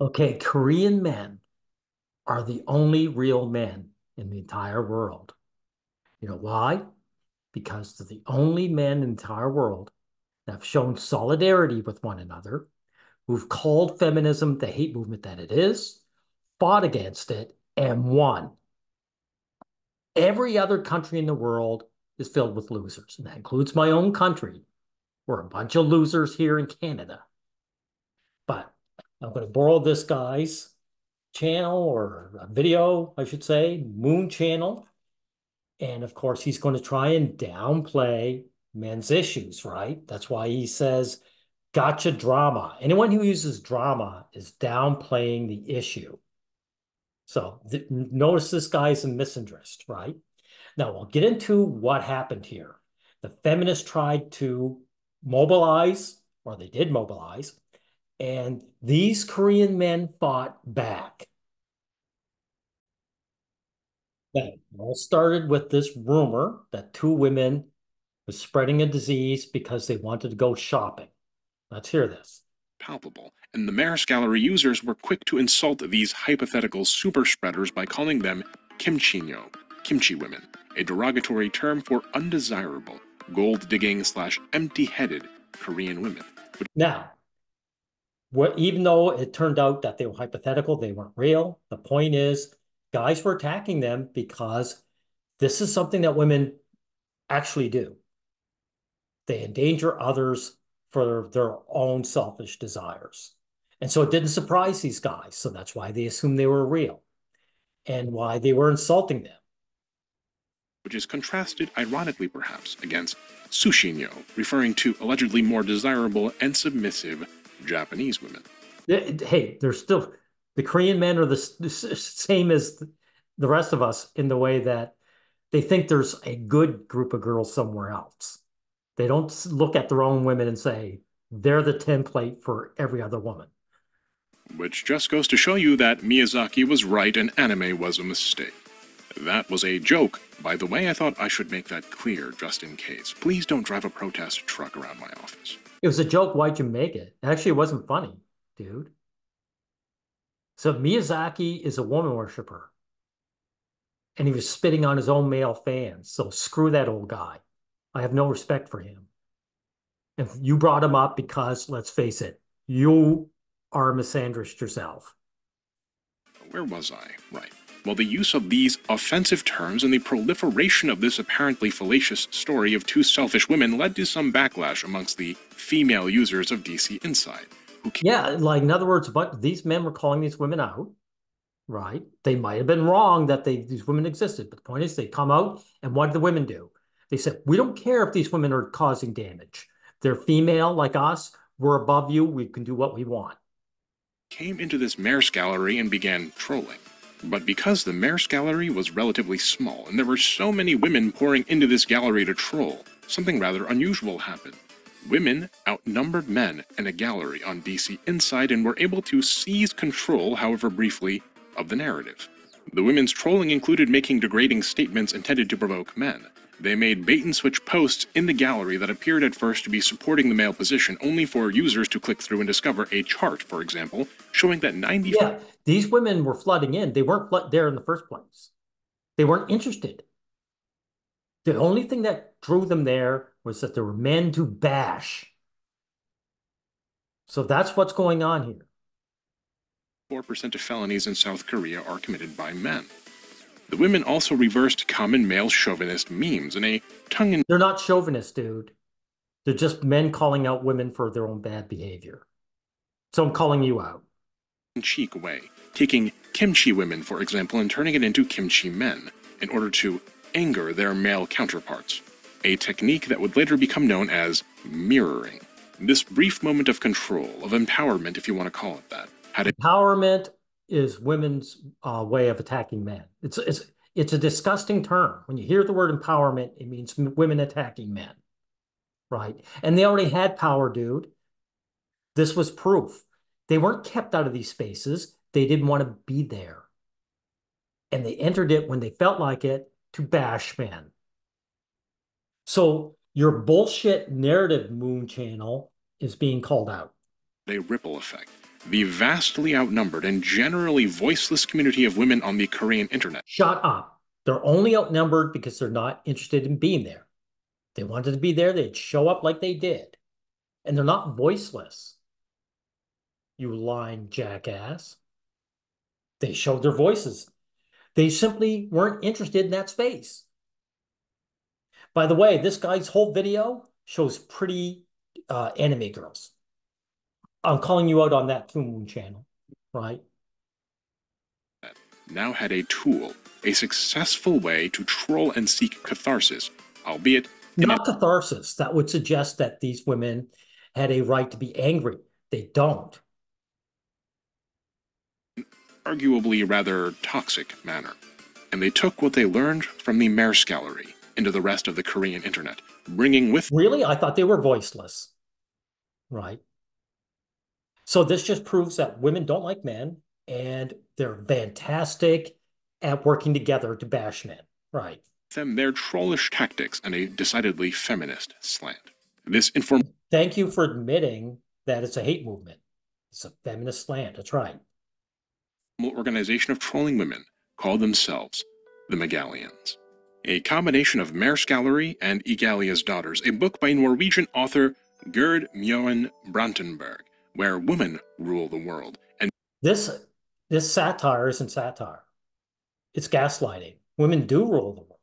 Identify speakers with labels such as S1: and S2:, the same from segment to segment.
S1: Okay, Korean men are the only real men in the entire world. You know why? Because they're the only men in the entire world that have shown solidarity with one another, who've called feminism the hate movement that it is, fought against it, and won. Every other country in the world is filled with losers, and that includes my own country. We're a bunch of losers here in Canada. I'm going to borrow this guy's channel or video, I should say, Moon Channel. And of course, he's going to try and downplay men's issues, right? That's why he says gacha drama. Anyone who uses drama is downplaying the issue. So th notice this guy's a misandrist, right? Now we'll get into what happened here. The feminists tried to mobilize, or they did mobilize, and these Korean men fought back. That all started with this rumor that two women was spreading a disease because they wanted to go shopping. Let's hear this.
S2: Palpable, and the MERS Gallery users were quick to insult these hypothetical super spreaders by calling them kimchinyeo, kimchi women, a derogatory term for undesirable, gold digging slash empty headed Korean women.
S1: Now, what, even though it turned out that they were hypothetical, they weren't real, the point is guys were attacking them because this is something that women actually do. They endanger others for their own selfish desires. And so it didn't surprise these guys. So that's why they assumed they were real and why they were insulting them.
S2: Which is contrasted, ironically perhaps, against sushinyo, referring to allegedly more desirable and submissive Japanese women.
S1: Hey, they're still, the Korean men are the same as the rest of us in the way that they think there's a good group of girls somewhere else. They don't look at their own women and say, they're the template for every other woman.
S2: Which just goes to show you that Miyazaki was right and anime was a mistake. That was a joke. By the way, I thought I should make that clear just in case. Please don't drive a protest truck around my office.
S1: It was a joke. Why'd you make it? Actually, it wasn't funny, dude. So Miyazaki is a woman worshiper. And he was spitting on his own male fans. So screw that old guy. I have no respect for him. And you brought him up because, let's face it, you are misandrist yourself.
S2: Where was I? Right. Well, the use of these offensive terms and the proliferation of this apparently fallacious story of two selfish women led to some backlash amongst the female users of DC Inside.
S1: yeah, like in other words, but these men were calling these women out, right? They might have been wrong that they these women existed, but the point is they come out and what did the women do? They said, we don't care if these women are causing damage. They're female like us. We're above you. We can do what we want.
S2: Came into this MERS gallery and began trolling. But because the MERS gallery was relatively small and there were so many women pouring into this gallery to troll, something rather unusual happened. Women outnumbered men in a gallery on DC Inside and were able to seize control, however briefly, of the narrative. The women's trolling included making degrading statements intended to provoke men, they made bait and switch posts in the gallery that appeared at first to be supporting the male position, only for users to click through and discover a chart, for example, showing that 90.
S1: Yeah, these women were flooding in. They weren't there in the first place. They weren't interested. The only thing that drew them there was that there were men to bash. So that's what's going on here.
S2: 4% of felonies in South Korea are committed by men. The women also reversed common male chauvinist memes in a tongue in
S1: They're not chauvinist, dude. They're just men calling out women for their own bad behavior. So I'm calling you out.
S2: Cheek way, taking kimchi women, for example, and turning it into kimchi men in order to anger their male counterparts, a technique that would later become known as mirroring. This brief moment of control, of empowerment, if you want to call it that,
S1: had empowerment is women's uh, way of attacking men. It's it's it's a disgusting term. When you hear the word empowerment, it means women attacking men, right? And they already had power, dude. This was proof. They weren't kept out of these spaces. They didn't want to be there. And they entered it when they felt like it to bash men. So your bullshit narrative moon channel is being called out.
S2: A ripple effect the vastly outnumbered and generally voiceless community of women on the Korean internet.
S1: Shut up. They're only outnumbered because they're not interested in being there. If they wanted to be there, they'd show up like they did. And they're not voiceless. You lying jackass. They showed their voices. They simply weren't interested in that space. By the way, this guy's whole video shows pretty uh, anime girls. I'm calling you out on that Two Moon channel, right?
S2: Now had a tool, a successful way to troll and seek catharsis, albeit
S1: not catharsis. That would suggest that these women had a right to be angry. They don't.
S2: Arguably rather toxic manner. And they took what they learned from the MERS Gallery into the rest of the Korean internet, bringing with
S1: Really? I thought they were voiceless. Right. So this just proves that women don't like men and they're fantastic at working together to bash men. Right.
S2: them their trollish tactics and a decidedly feminist slant. This informal
S1: Thank you for admitting that it's a hate movement. It's a feminist slant. That's right.
S2: Organization of trolling women called themselves the Megalians. A combination of MERS Gallery and Egalia's Daughters, a book by Norwegian author Gerd Mjoen Brantenberg, where women rule the world. And
S1: This this satire isn't satire. It's gaslighting. Women do rule the world.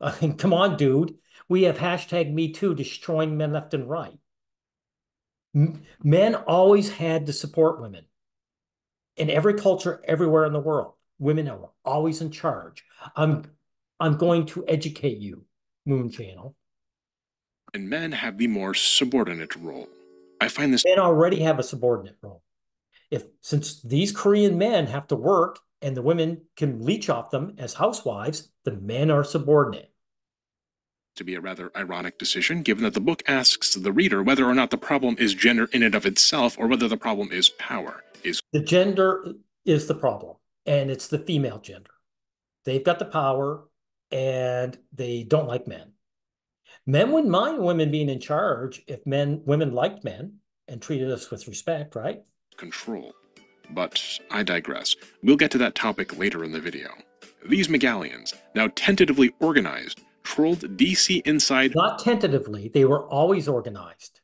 S1: I mean, come on, dude. We have hashtag Me Too destroying men left and right. Men always had to support women. In every culture, everywhere in the world, women are always in charge. I'm I'm going to educate you, Moon Channel.
S2: and men have the more subordinate role. I find this
S1: Men already have a subordinate role. If since these Korean men have to work and the women can leech off them as housewives, the men are subordinate.
S2: to be a rather ironic decision, given that the book asks the reader whether or not the problem is gender in and of itself or whether the problem is power. Is
S1: The gender is the problem, and it's the female gender. They've got the power and they don't like men. Men wouldn't mind women being in charge if men women liked men and treated us with respect, right?
S2: control. But I digress. We'll get to that topic later in the video. These Megalians, now tentatively organized, trolled DC Inside
S1: Not tentatively, they were always organized.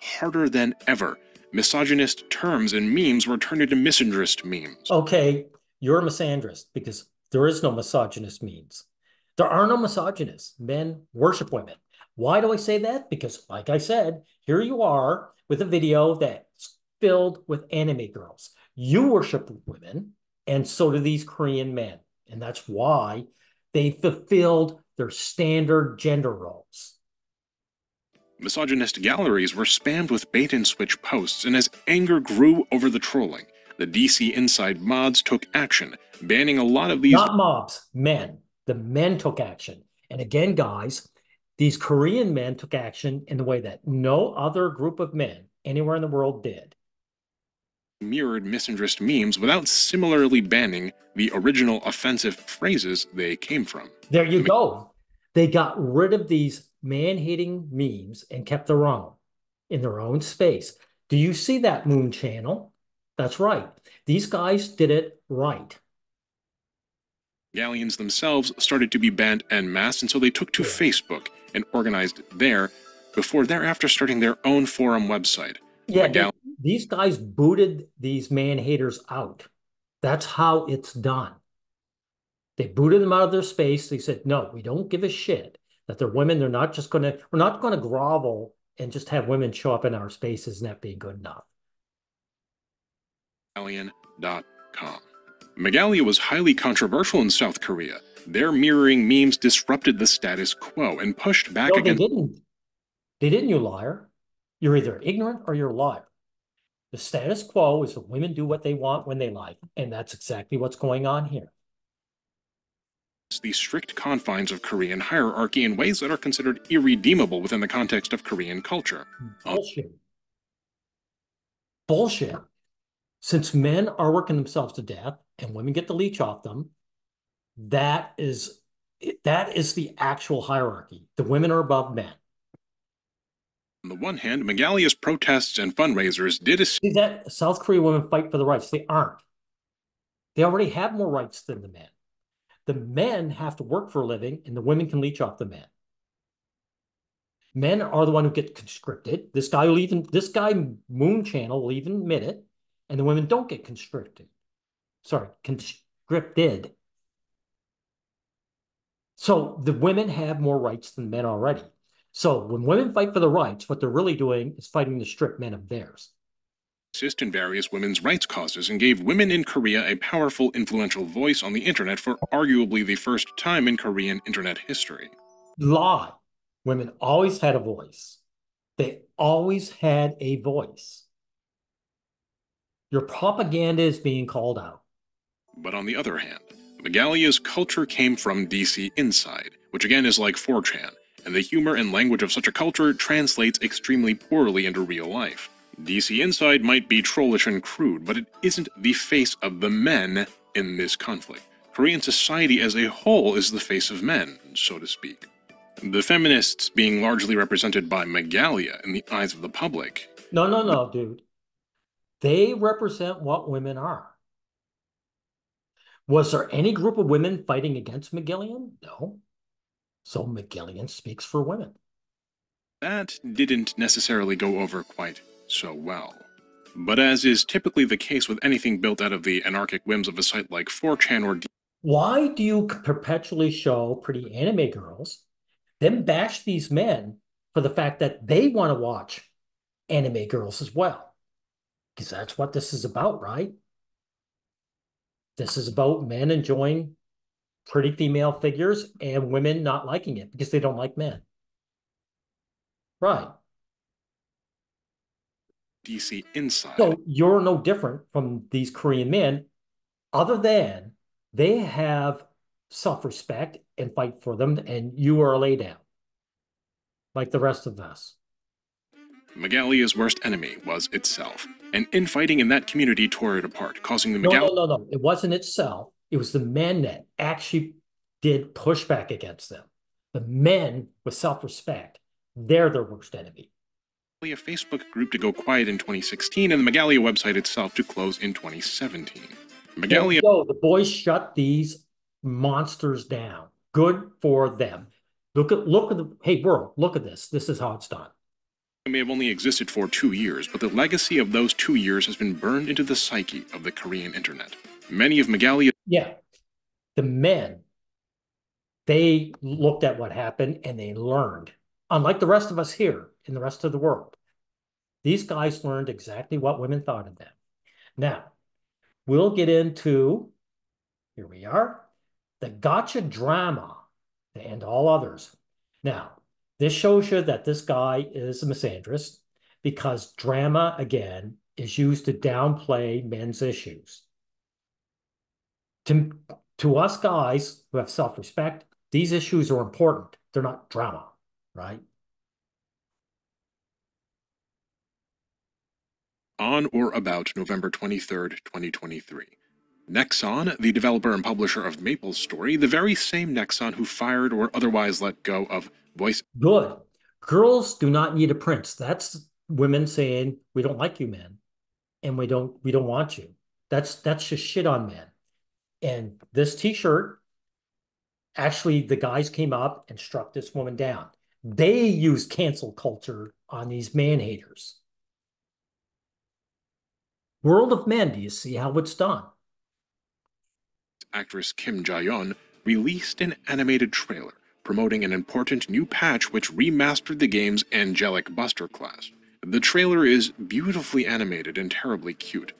S2: harder than ever. Misogynist terms and memes were turned into misandrist memes.
S1: Okay, you're a misandrist because there is no misogynist means. There are no misogynists. Men worship women. Why do I say that? Because, like I said, here you are with a video that's filled with anime girls. You worship women, and so do these Korean men. And that's why they fulfilled their standard gender roles.
S2: Misogynist galleries were spammed with bait and switch posts, and as anger grew over the trolling, the DC Inside mods took action, banning a lot of these
S1: Not mobs, men. The men took action. And again, guys, these Korean men took action in the way that no other group of men anywhere in the world did.
S2: mirrored misandrist memes without similarly banning the original offensive phrases they came from.
S1: There you go. They got rid of these man hating memes and kept their own in their own space. Do you see that Moon Channel? That's right. These guys did it right.
S2: Galleons themselves started to be banned en masse, and so they took to
S1: Yeah.
S2: Facebook and organized there before thereafter starting their own forum website.
S1: Yeah, they- these guys booted these man haters out. That's how it's done. They booted them out of their space. They said, no, we don't give a shit that they're women. They're not just going to, we're not going to grovel and just have women show up in our spaces and that be good enough.
S2: Galleon.com. Megalia was highly controversial in South Korea. Their mirroring memes disrupted the status quo and pushed back
S1: No, they
S2: against
S1: didn't. They didn't, you liar. You're either ignorant or you're a liar. The status quo is that women do what they want when they like. And that's exactly what's going on here.
S2: The strict confines of Korean hierarchy in ways that are considered irredeemable within the context of Korean culture.
S1: Bullshit. Bullshit. Since men are working themselves to death and women get the leech off them, that is that is the actual hierarchy. The women are above men.
S2: On the one hand, Megalia's protests and fundraisers did
S1: See that South Korea women fight for the rights. They aren't. They already have more rights than the men. The men have to work for a living, and the women can leech off the men. Men are the one who get conscripted. This guy will even this guy Moon Channel will even admit it, and the women don't get conscripted. Sorry, conscripted. So the women have more rights than men already. So when women fight for the rights, what they're really doing is fighting to strip men of theirs.
S2: Assist in various women's rights causes and gave women in Korea a powerful, influential voice on the internet for arguably the first time in Korean internet history.
S1: Lie. Women always had a voice. They always had a voice. Your propaganda is being called out.
S2: But on the other hand, Megalia's culture came from DC Inside, which again is like 4chan, and the humor and language of such a culture translates extremely poorly into real life. DC Inside might be trollish and crude, but it isn't the face of the men in this conflict. Korean society as a whole is the face of men, so to speak. The feminists being largely represented by Megalia in the eyes of the public.
S1: No, no, no, dude. They represent what women are. Was there any group of women fighting against Megillion? No. So Megillion speaks for women.
S2: That didn't necessarily go over quite so well. But as is typically the case with anything built out of the anarchic whims of a site like 4chan or...
S1: Why do you perpetually show pretty anime girls, then bash these men for the fact that they want to watch anime girls as well? Because that's what this is about, right? This is about men enjoying pretty female figures and women not liking it because they don't like men. Right.
S2: DC inside.
S1: So you're no different from these Korean men, other than they have self-respect and fight for them, and you are a lay down, like the rest of us.
S2: Megalia's worst enemy was itself, and infighting in that community tore it apart, causing the Megalia.
S1: No, no, no, no. It wasn't itself. It was the men that actually did pushback against them. The men with self-respect, they're their worst enemy.
S2: A Facebook group to go quiet in 2016 and the Megalia website itself to close in 2017. Megalia.
S1: So the boys shut these monsters down. Good for them. Look at look at the hey world, look at this. This is how it's done.
S2: It may have only existed for two years, but the legacy of those two years has been burned into the psyche of the Korean internet. Many of Megalia.
S1: Yeah. The men, they looked at what happened and they learned. Unlike the rest of us here in the rest of the world. These guys learned exactly what women thought of them. Now, we'll get into, here we are, the gacha drama and all others. Now, this shows you that this guy is a misandrist because drama, again, is used to downplay men's issues. To, to us guys who have self-respect, these issues are important. They're not drama, right?
S2: On or about November 23, 2023. Nexon, the developer and publisher of Maple Story, the very same Nexon who fired or otherwise let go of voice.
S1: Good. Girls do not need a prince. That's women saying, we don't like you, men. And we don't we don't want you. That's that's just shit on men. And this t-shirt, actually the guys came up and struck this woman down. They used cancel culture on these man haters. World of Men, do you see how it's done?
S2: Actress Kim Ja-yeon released an animated trailer promoting an important new patch which remastered the game's Angelic Buster class. The trailer is beautifully animated and terribly cute,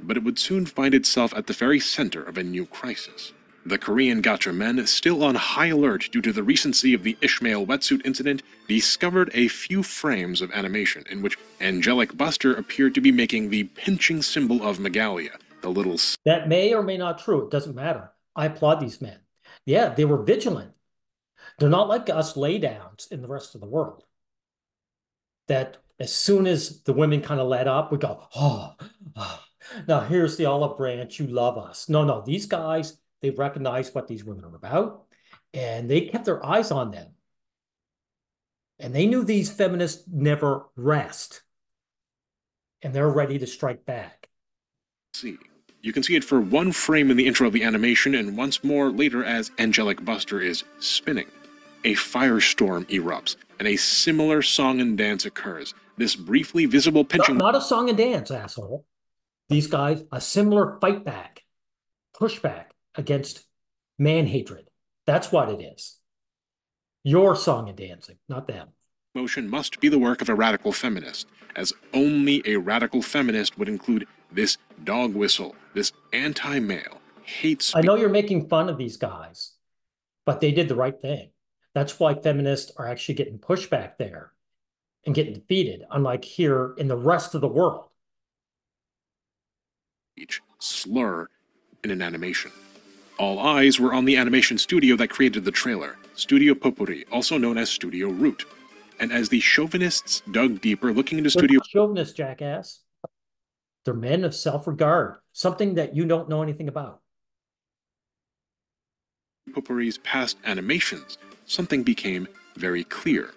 S2: but it would soon find itself at the very center of a new crisis. The Korean gacha men, still on high alert due to the recency of the Ishmael wetsuit incident, discovered a few frames of animation in which Angelic Buster appeared to be making the pinching symbol of Megalia, the little...
S1: That may or may not true. It doesn't matter. I applaud these men. Yeah, they were vigilant. They're not like us laydowns in the rest of the world. That as soon as the women kind of let up, we go, oh, oh, now here's the olive branch. You love us. No, no, these guys they recognized what these women are about, and they kept their eyes on them. And they knew these feminists never rest. And they're ready to strike back.
S2: See. You can see it for one frame in the intro of the animation and once more later as Angelic Buster is spinning. A firestorm erupts, and a similar song and dance occurs. This briefly visible pinching.
S1: Not, not a song and dance, asshole. These guys, a similar fight back, pushback against man hatred. That's what it is. Your song and dancing, not them.
S2: Motion must be the work of a radical feminist, as only a radical feminist would include this dog whistle, this anti male, hate speech.
S1: I know you're making fun of these guys, but they did the right thing. That's why feminists are actually getting pushback there and getting defeated, unlike here in the rest of the world.
S2: Each slur in an animation. All eyes were on the animation studio that created the trailer, Studio Ppuri, also known as Studio Root. And as the chauvinists dug deeper, looking into
S1: They're
S2: Studio
S1: not chauvinists, jackass. They're men of self-regard, something that you don't know anything about.
S2: Ppuri's past animations, something became very clear.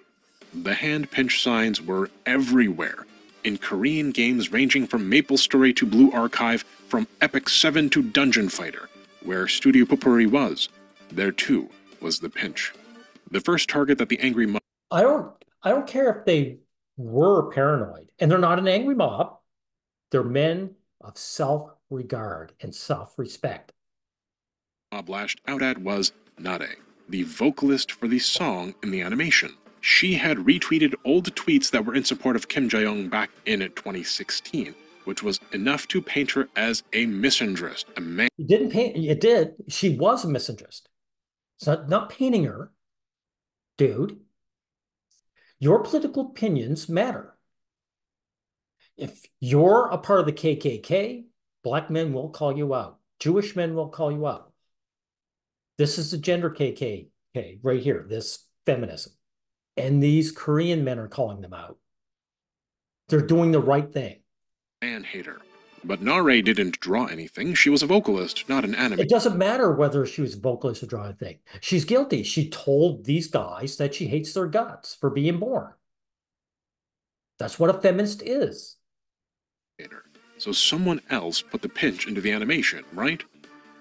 S2: The hand pinch signs were everywhere. In Korean games ranging from Maple Story to Blue Archive, from Epic 7 to Dungeon Fighter, where Studio Ppuri was, there too was the pinch. The first target that the angry mob.
S1: I don't I don't care if they were paranoid, and they're not an angry mob. They're men of self-regard and self-respect.
S2: mob lashed out at was Nade, the vocalist for the song in the animation. She had retweeted old tweets that were in support of Kim Ja-yeon back in 2016, which was enough to paint her as a misandrist, a man.
S1: It didn't paint it did. She was a misandrist. It's not, not painting her, dude. Your political opinions matter. If you're a part of the KKK, black men will call you out. Jewish men will call you out. This is the gender KKK right here, this feminism. And these Korean men are calling them out. They're doing the right thing.
S2: Man hater. But Nare didn't draw anything. She was a vocalist, not an animator.
S1: It doesn't matter whether she was a vocalist or drawing a thing. She's guilty. She told these guys that she hates their guts for being born. That's what a feminist is.
S2: So someone else put the pinch into the animation, right?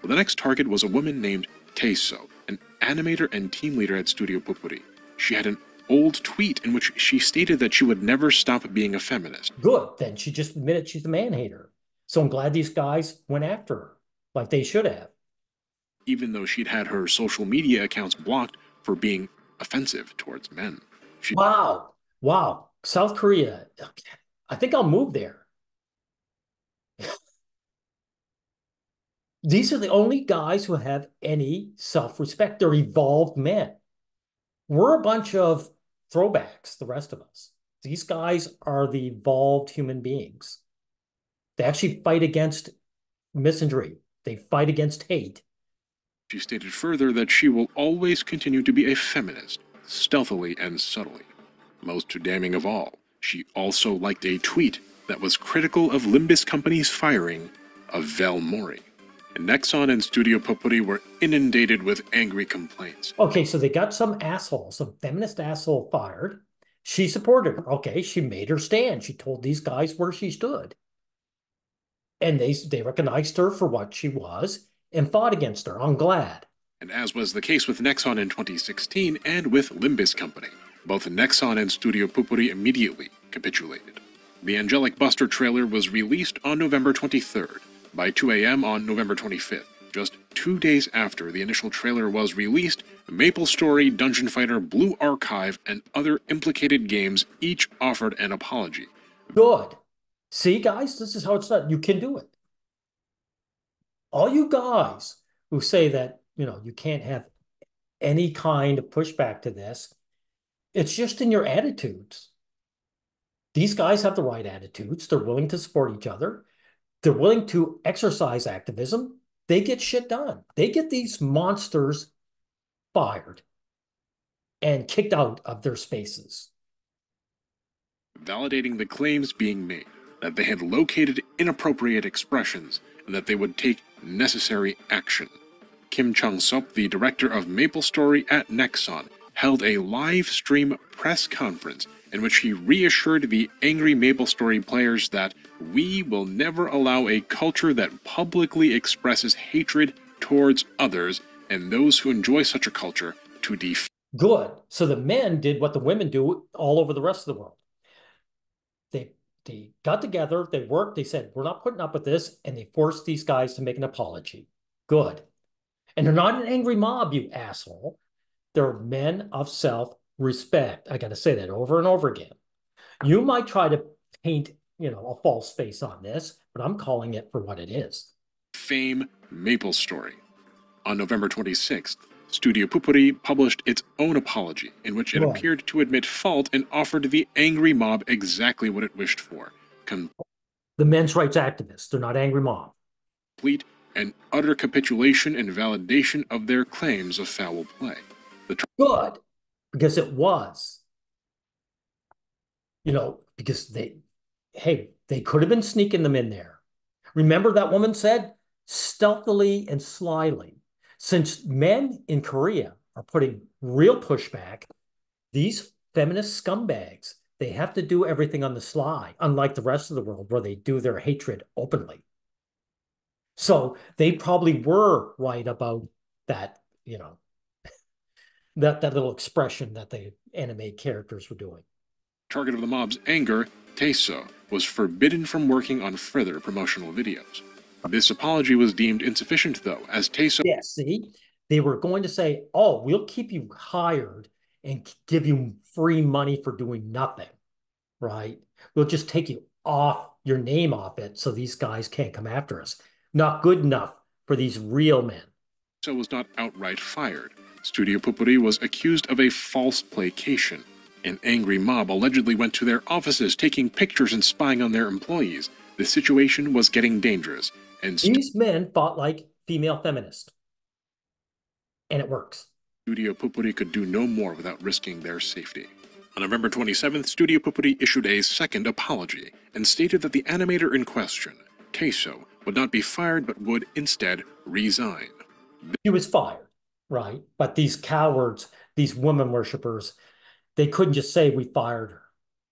S2: Well, the next target was a woman named Teiso, an animator and team leader at Studio Ppuri. She had an old tweet in which she stated that she would never stop being a feminist.
S1: Good. Then she just admitted she's a man hater. So I'm glad these guys went after her like they should have.
S2: even though she'd had her social media accounts blocked for being offensive towards men. She
S1: Wow. Wow. South Korea. I think I'll move there. These are the only guys who have any self-respect. They're evolved men. We're a bunch of throwbacks, the rest of us. These guys are the evolved human beings. They actually fight against misandry. They fight against hate.
S2: she stated further that she will always continue to be a feminist, stealthily and subtly. Most damning of all, she also liked a tweet that was critical of Limbus Company's firing of Vellmori. And Nexon and Studio Ppuri were inundated with angry complaints.
S1: Okay, so they got some asshole, some feminist asshole fired. She supported her. Okay, she made her stand. She told these guys where she stood. And they they recognized her for what she was and fought against her. I'm glad.
S2: And as was the case with Nexon in 2016 and with Limbus Company, both Nexon and Studio Ppuri immediately capitulated. The Angelic Buster trailer was released on November 23rd. By 2 a.m. on November 25th, just two days after the initial trailer was released, Maple Story, Dungeon Fighter, Blue Archive, and other implicated games each offered an apology.
S1: Good. See, guys, this is how it's done. You can do it. All you guys who say that, you know, you can't have any kind of pushback to this, it's just in your attitudes. These guys have the right attitudes. They're willing to support each other. They're willing to exercise activism. They get shit done. They get these monsters fired and kicked out of their spaces.
S2: validating the claims being made that they had located inappropriate expressions and that they would take necessary action. Kim Chung Sop, the director of Maple Story at Nexon, held a live stream press conference in which he reassured the angry MapleStory players that we will never allow a culture that publicly expresses hatred towards others and those who enjoy such a culture to defend.
S1: Good. So the men did what the women do all over the rest of the world. They they got together, they worked, they said, we're not putting up with this, and they forced these guys to make an apology. Good. And they're not an angry mob, you asshole. They're men of self respect. I got to say that over and over again. You might try to paint, you know, a false face on this, but I'm calling it for what it is.
S2: Fame Maple Story. On November 26th, Studio Ppuri published its own apology, in which it
S1: Right.
S2: appeared to admit fault and offered the angry mob exactly what it wished for
S1: The men's rights activists, they're not angry mob.
S2: complete and utter capitulation and validation of their claims of foul play.
S1: Good, because it was. You know, because they, hey, they could have been sneaking them in there. Remember that woman said stealthily and slyly. Since men in Korea are putting real pushback, these feminist scumbags, they have to do everything on the sly, unlike the rest of the world where they do their hatred openly. So they probably were right about that, you know, that that little expression that the anime characters were doing.
S2: Target of the mob's anger, Teso, was forbidden from working on further promotional videos. This apology was deemed insufficient, though, as Teso
S1: Yeah, see, they were going to say, "Oh, we'll keep you hired and give you free money for doing nothing." Right? We'll just take you off your name off it so these guys can't come after us. Not good enough for these real men.
S2: was not outright fired. Studio Ppuri was accused of a false placation. An angry mob allegedly went to their offices taking pictures and spying on their employees. The situation was getting dangerous, and
S1: These men fought like female feminists. And it works.
S2: Studio Ppuri could do no more without risking their safety. On November 27th, Studio Ppuri issued a second apology and stated that the animator in question, Teso, would not be fired but would instead resign.
S1: He was fired, right? But these cowards, these woman worshippers, they couldn't just say we fired her,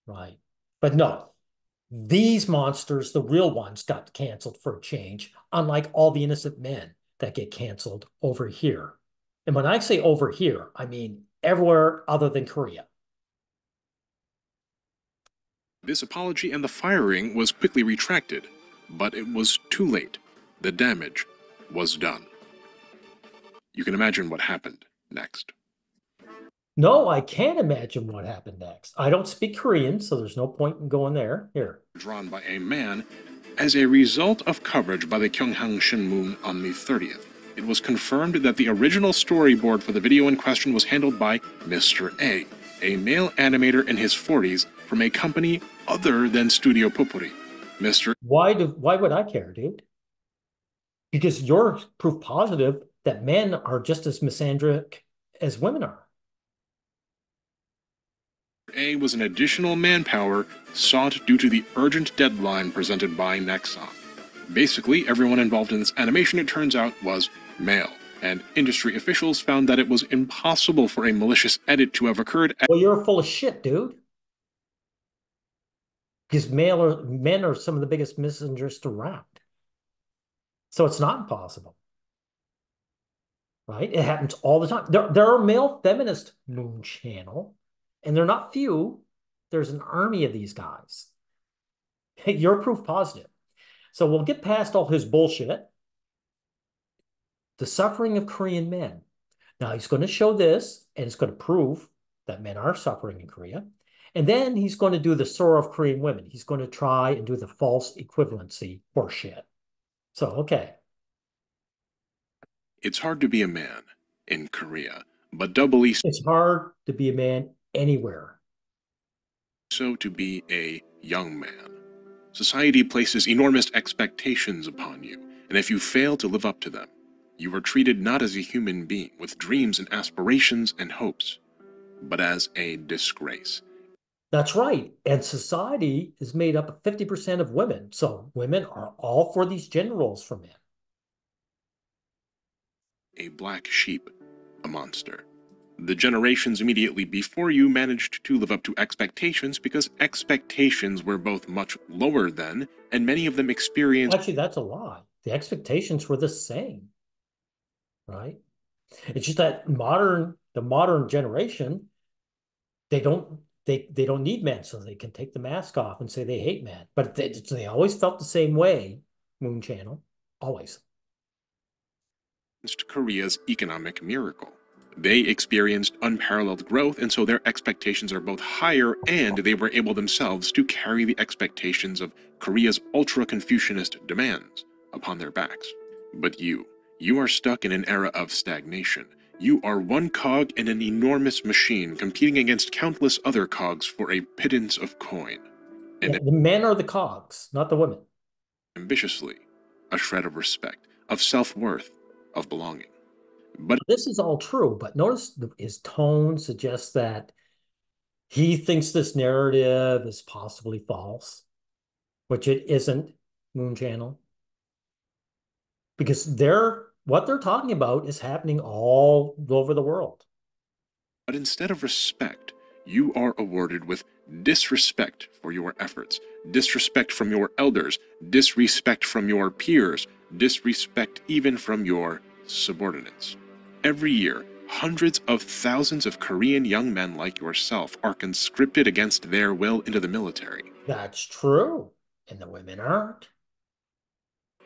S1: right? But no, these monsters, the real ones, got canceled for a change, unlike all the innocent men that get canceled over here. And when I say over here, I mean everywhere other than Korea.
S2: This apology and the firing was quickly retracted, but it was too late. The damage was done. You can imagine what happened next.
S1: No, I can't imagine what happened next. I don't speak Korean, so there's no point in going there. Here.
S2: Drawn by a man as a result of coverage by the Kyunghyang Shinmun on the 30th. It was confirmed that the original storyboard for the video in question was handled by Mr. A, a male animator in his 40s from a company other than Studio Ppuri. Mr.
S1: Why do why would I care, dude? Because you're proof positive that men are just as misandric as women are.
S2: A was an additional manpower sought due to the urgent deadline presented by Nexon. Basically, everyone involved in this animation, it turns out, was male, and industry officials found that it was impossible for a malicious edit to have occurred
S1: Well, you're full of shit, dude. Because male are, men are some of the biggest misandrists around. So it's not impossible. Right? It happens all the time. There, there are male feminist moon channel, and they're not few. There's an army of these guys. You're proof positive. So we'll get past all his bullshit. The suffering of Korean men. Now he's going to show this, and it's going to prove that men are suffering in Korea. And then he's going to do the sorrow of Korean women. He's going to try and do the false equivalency horseshit. So, okay.
S2: It's hard to be a man in Korea, but doubly
S1: It's hard to be a man anywhere.
S2: so to be a young man. Society places enormous expectations upon you, and if you fail to live up to them, you are treated not as a human being with dreams and aspirations and hopes, but as a disgrace.
S1: That's right. And society is made up of 50% of women. So women are all for these gender roles for men.
S2: a black sheep, a monster. The generations immediately before you managed to live up to expectations because expectations were both much lower then, and many of them experienced.
S1: Actually, that's a lie. The expectations were the same, right? It's just that modern, the modern generation, they don't they they don't need men, so they can take the mask off and say they hate men. But they, they always felt the same way. Moon Channel, always.
S2: Korea's economic miracle. They experienced unparalleled growth, and so their expectations are both higher and they were able themselves to carry the expectations of Korea's ultra Confucianist demands upon their backs. But you, you are stuck in an era of stagnation. You are one cog in an enormous machine competing against countless other cogs for a pittance of coin.
S1: And the men are the cogs, not the women.
S2: Ambitiously, a shred of respect, of self worth, of belonging. But
S1: this is all true, but notice his tone suggests that he thinks this narrative is possibly false, which it isn't, Moon Channel. Because they're what they're talking about is happening all over the world.
S2: But instead of respect, you are awarded with disrespect for your efforts, disrespect from your elders, disrespect from your peers, disrespect even from your subordinates. Every year, hundreds of thousands of Korean young men like yourself are conscripted against their will into the military.
S1: That's true, and the women aren't.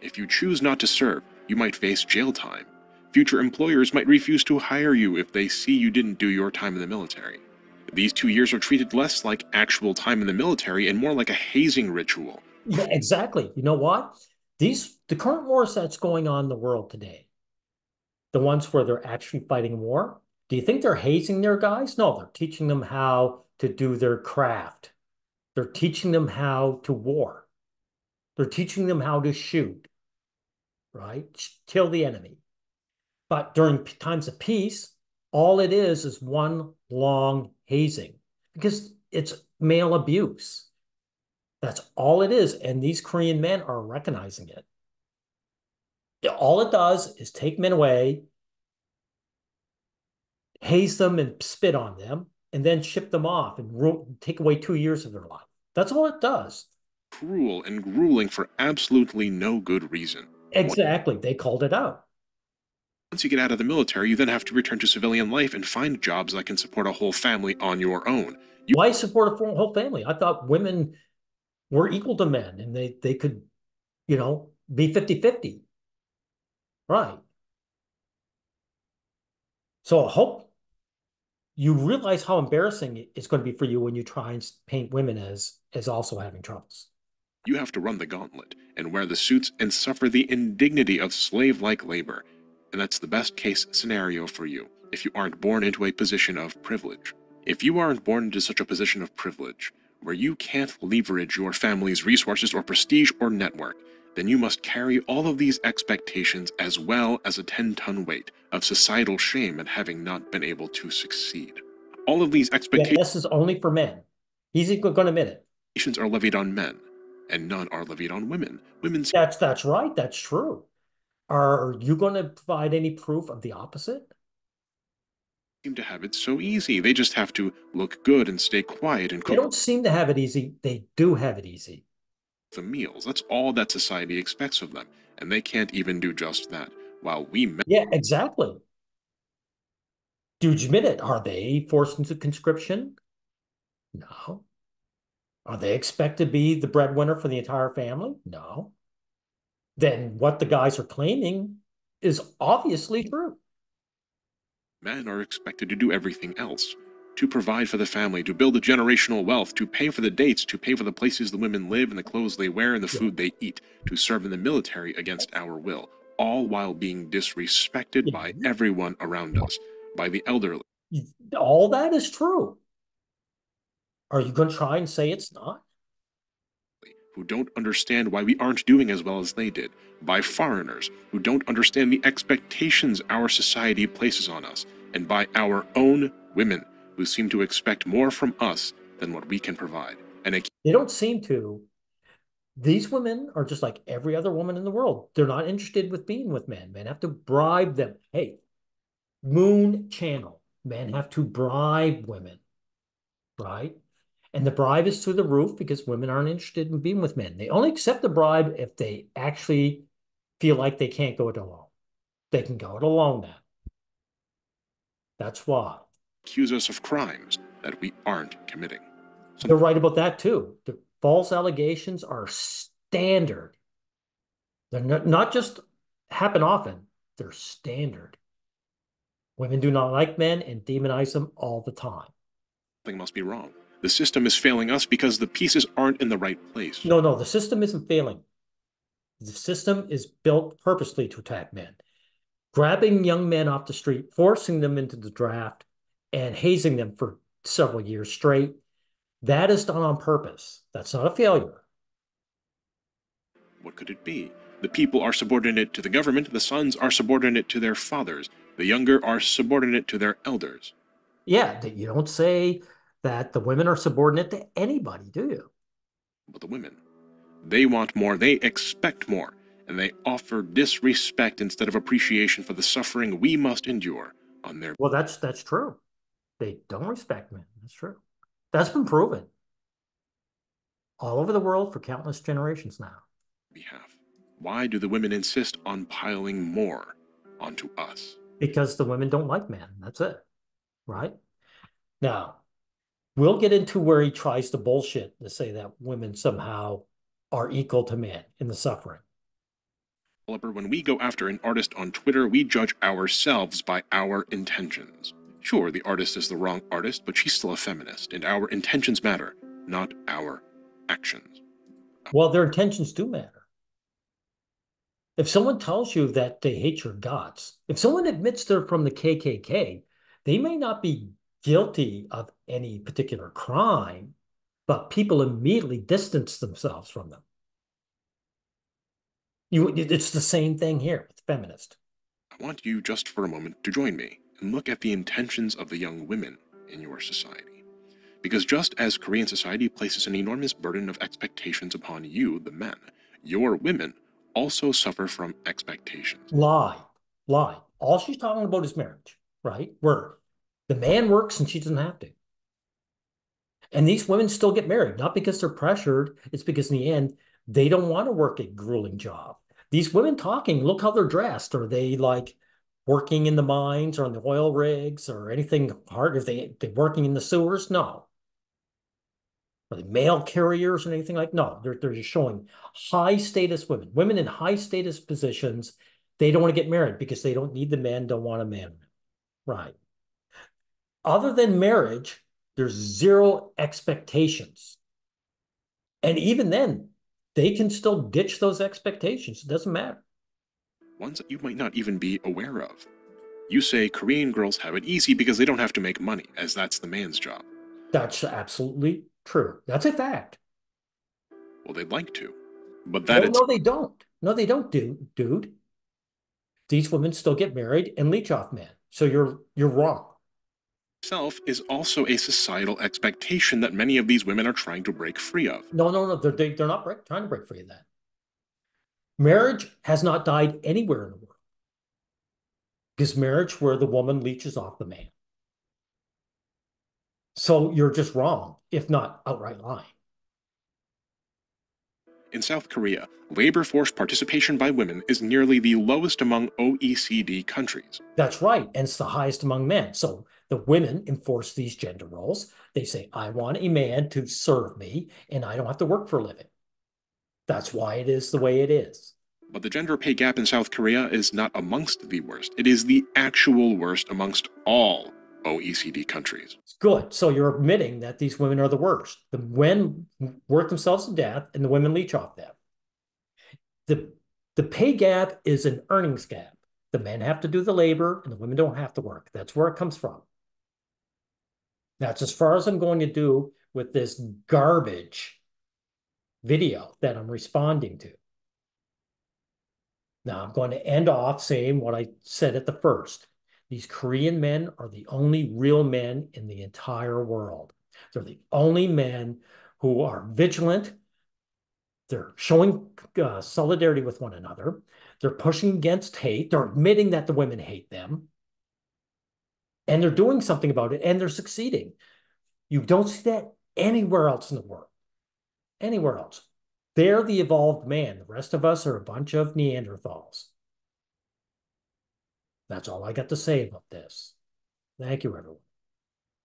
S2: If you choose not to serve, you might face jail time. Future employers might refuse to hire you if they see you didn't do your time in the military. These two years are treated less like actual time in the military and more like a hazing ritual.
S1: Yeah, exactly. You know what? These the current wars that's going on in the world today, the ones where they're actually fighting war, do you think they're hazing their guys? No, they're teaching them how to do their craft. They're teaching them how to war. They're teaching them how to shoot right? Kill the enemy. But during times of peace, all it is is one long hazing because it's male abuse. That's all it is. And these Korean men are recognizing it. All it does is take men away, haze them and spit on them, and then ship them off and take away two years of their life. That's all it does.
S2: Cruel and grueling for absolutely no good reason.
S1: Exactly. They called it out.
S2: Once you get out of the military, you then have to return to civilian life and find jobs that can support a whole family on your own. You-
S1: Why support a whole family? I thought women were equal to men and they, they could, you know, be 50 50. Right. So I hope you realize how embarrassing it's going to be for you when you try and paint women as as also having troubles.
S2: You have to run the gauntlet and wear the suits and suffer the indignity of slave like labor. And that's the best case scenario for you if you aren't born into a position of privilege. If you aren't born into such a position of privilege, where you can't leverage your family's resources or prestige or network, then you must carry all of these expectations as well as a 10 ton weight of societal shame at having not been able to succeed. All of these expectations.
S1: Yeah, this is only for men. He's going to admit it.
S2: Are levied on men and none are levied on women. Women's
S1: That's that's right. That's true. Are you going to provide any proof of the opposite?
S2: Seem to have it so easy. They just have to look good and stay quiet and
S1: cook. They don't seem to have it easy. They do have it easy.
S2: The meals. That's all that society expects of them, and they can't even do just that. While we
S1: Yeah, exactly. Do you admit it? Are they forced into conscription? No. Are they expected to be the breadwinner for the entire family? No. Then what the guys are claiming is obviously true.
S2: Men are expected to do everything else to provide for the family, to build the generational wealth, to pay for the dates, to pay for the places the women live and the clothes they wear and the food they eat, to serve in the military against our will, all while being disrespected by everyone around us, by the elderly.
S1: All that is true. Are you going to try and say it's not?
S2: Who don't understand why we aren't doing as well as they did, by foreigners who don't understand the expectations our society places on us, and by our own women who seem to expect more from us than what we can provide. And it-
S1: they don't seem to. These women are just like every other woman in the world. They're not interested with being with men. Men have to bribe them. Hey, Moon Channel, men have to bribe women, right? And the bribe is through the roof because women aren't interested in being with men. They only accept the bribe if they actually feel like they can't go it alone. They can go it alone now. That's why.
S2: Accuse us of crimes that we aren't committing.
S1: So They're right about that too. The false allegations are standard. They're not, not just happen often, they're standard. Women do not like men and demonize them all the time.
S2: Something must be wrong. The system is failing us because the pieces aren't in the right place.
S1: No, no, the system isn't failing. The system is built purposely to attack men. Grabbing young men off the street, forcing them into the draft, and hazing them for several years straight, that is done on purpose. That's not a failure.
S2: What could it be? The people are subordinate to the government, the sons are subordinate to their fathers, the younger are subordinate to their elders.
S1: Yeah, you don't say that the women are subordinate to anybody, do you?
S2: But the women, they want more, they expect more, and they offer disrespect instead of appreciation for the suffering we must endure on their
S1: Well, that's that's true. They don't respect men. That's true. That's been proven all over the world for countless generations now.
S2: Behalf. Why do the women insist on piling more onto us?
S1: Because the women don't like men. That's it. Right? Now, we'll get into where he tries to bullshit to say that women somehow are equal to men in the suffering.
S2: When we go after an artist on Twitter, we judge ourselves by our intentions. Sure, the artist is the wrong artist, but she's still a feminist, and our intentions matter, not our actions.
S1: Well, their intentions do matter. If someone tells you that they hate your guts, if someone admits they're from the KKK, they may not be guilty of any particular crime, but people immediately distance themselves from them. You, it's the same thing here with feminist.
S2: I want you just for a moment to join me and look at the intentions of the young women in your society. Because just as Korean society places an enormous burden of expectations upon you, the men, your women also suffer from expectations.
S1: Lie, lie. All she's talking about is marriage, right? Where the man works and she doesn't have to. And these women still get married, not because they're pressured, it's because in the end, they don't want to work a grueling job. These women talking, look how they're dressed. Are they like working in the mines or on the oil rigs or anything hard? If they they working in the sewers? No. Are they mail carriers or anything like? No, they're they're just showing high status women, women in high status positions. They don't want to get married because they don't need the men, don't want a man. Right. Other than marriage, there's zero expectations. And even then, they can still ditch those expectations. It doesn't matter
S2: ones that you might not even be aware of. You say Korean girls have it easy because they don't have to make money, as that's the man's job.
S1: That's absolutely true. That's a fact.
S2: Well, they'd like to, but that
S1: no, no, they don't. No, they don't, dude. Dude, these women still get married and leech off men. So you're you're wrong.
S2: Self is also a societal expectation that many of these women are trying to break free of.
S1: No, no, no. They're they, are they are not break, trying to break free of that. Marriage has not died anywhere in the world because marriage where the woman leeches off the man. So you're just wrong, if not outright lying.
S2: In South Korea, labor force participation by women is nearly the lowest among OECD countries.
S1: That's right, and it's the highest among men. So the women enforce these gender roles. They say, I want a man to serve me, and I don't have to work for a living. That's why it is the way it is.
S2: But the gender pay gap in South Korea is not amongst the worst. It is the actual worst amongst all OECD countries.
S1: Good. So you're admitting that these women are the worst. The men work themselves to death and the women leech off them. The, the pay gap is an earnings gap. The men have to do the labor and the women don't have to work. That's where it comes from. That's as far as I'm going to do with this garbage video that I'm responding to. Now, I'm going to end off saying what I said at the first. These Korean men are the only real men in the entire world. They're the only men who are vigilant. They're showing uh, solidarity with one another. They're pushing against hate. They're admitting that the women hate them. And they're doing something about it and they're succeeding. You don't see that anywhere else in the world. Anywhere else. They're the evolved man. The rest of us are a bunch of Neanderthals. That's all I got to say about this. Thank you, everyone.